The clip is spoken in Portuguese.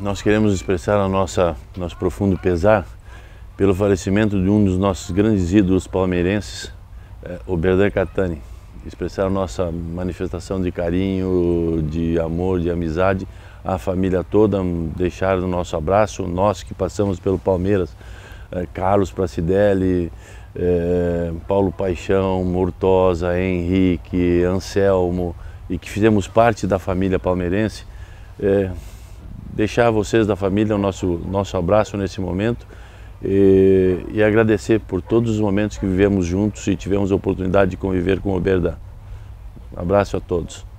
nós queremos expressar nossa nosso profundo pesar pelo falecimento de um dos nossos grandes ídolos palmeirenses, é, o Berdan Catani. Expressar a nossa manifestação de carinho, de amor, de amizade à família toda, deixar o nosso abraço, nós que passamos pelo Palmeiras, é, Carlos Pracidelli, é, Paulo Paixão, Mortosa, Henrique, Anselmo, e que fizemos parte da família palmeirense, deixar a vocês da família o nosso, nosso abraço nesse momento e, e, agradecer por todos os momentos que vivemos juntos e tivemos a oportunidade de conviver com o Berda. Abraço a todos.